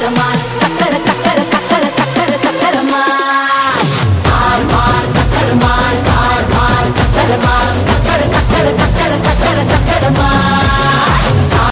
தரமாய் அக்கறை